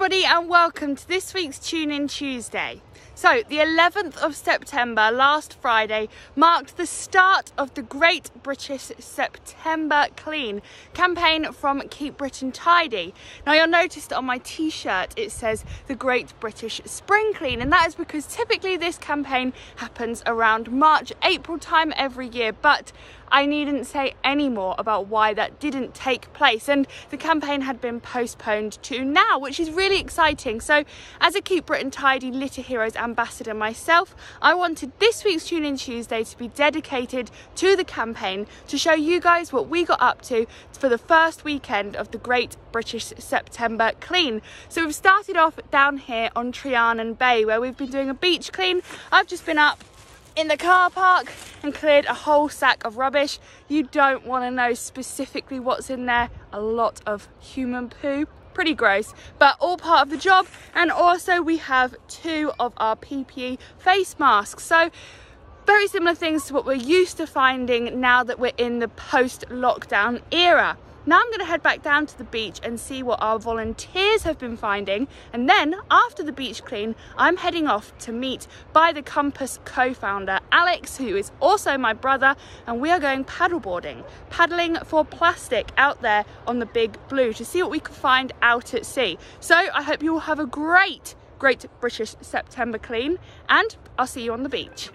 everybody and welcome to this week's Tune In Tuesday. So, the 11th of September, last Friday, marked the start of the Great British September Clean campaign from Keep Britain Tidy. Now, you'll notice that on my t shirt it says the Great British Spring Clean, and that is because typically this campaign happens around March, April time every year, but I needn't say any more about why that didn't take place. And the campaign had been postponed to now, which is really exciting. So, as a Keep Britain Tidy Litter Heroes ambassador myself, I wanted this week's Tune In Tuesday to be dedicated to the campaign to show you guys what we got up to for the first weekend of the Great British September Clean. So, we've started off down here on Treyarnon Bay where we've been doing a beach clean. I've just been up in the car park and cleared a whole sack of rubbish. You don't want to know specifically what's in there. A lot of human poo. Pretty gross, but all part of the job. And also we have two of our PPE face masks. So very similar things to what we're used to finding now that we're in the post-lockdown era. Now I'm going to head back down to the beach and see what our volunteers have been finding. And then after the beach clean, I'm heading off to meet By the Compass co-founder Alex, who is also my brother. And we are going paddleboarding, paddling for plastic out there on the big blue to see what we can find out at sea. So I hope you all have a great, great British September clean and I'll see you on the beach.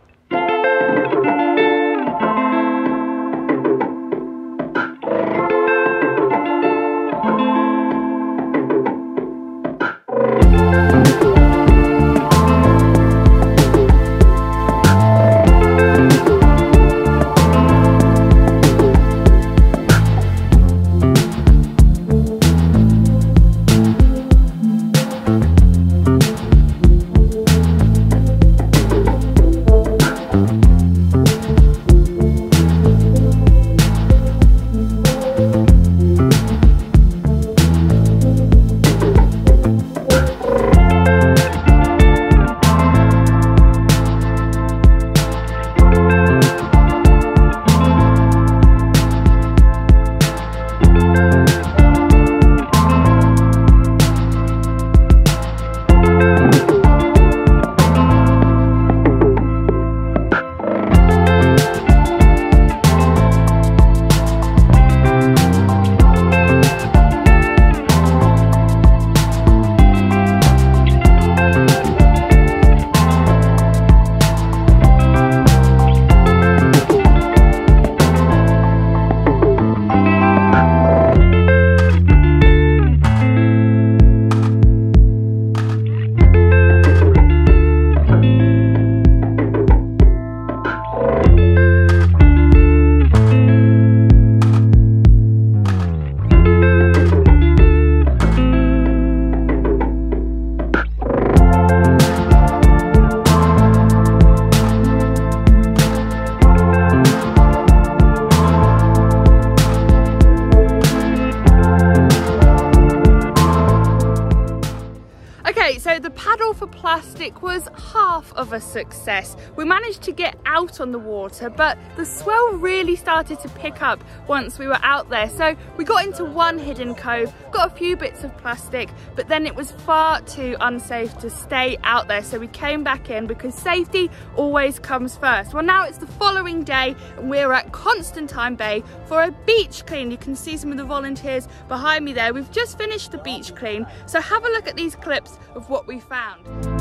Plastic was half of a success. We managed to get out on the water, but the swell really started to pick up once we were out there. So we got into one hidden cove, got a few bits of plastic, but then it was far too unsafe to stay out there. So we came back in because safety always comes first. Well, now it's the following day and we're at Constantine Bay for a beach clean. You can see some of the volunteers behind me there. We've just finished the beach clean. So have a look at these clips of what we found.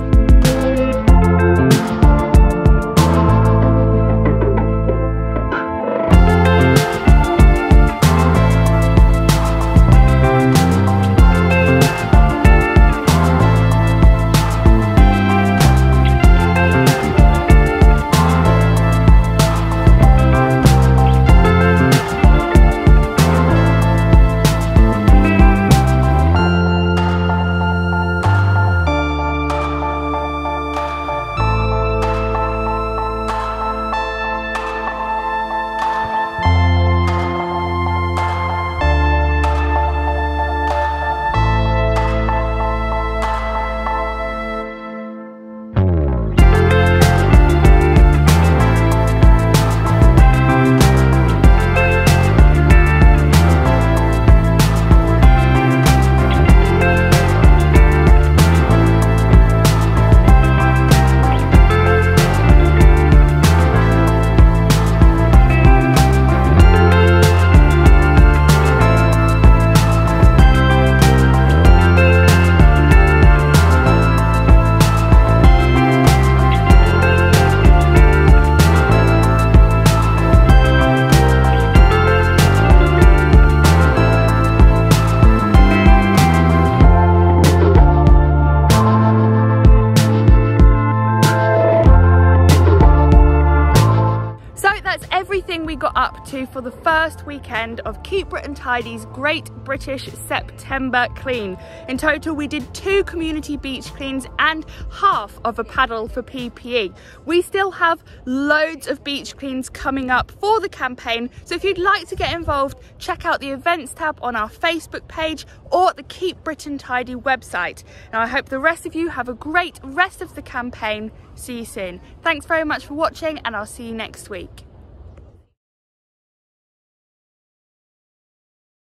To for the first weekend of Keep Britain Tidy's Great British September Clean. In total, we did two community beach cleans and half of a paddle for PPE. We still have loads of beach cleans coming up for the campaign, so if you'd like to get involved, check out the events tab on our Facebook page or the Keep Britain Tidy website. Now, I hope the rest of you have a great rest of the campaign. See you soon. Thanks very much for watching, and I'll see you next week.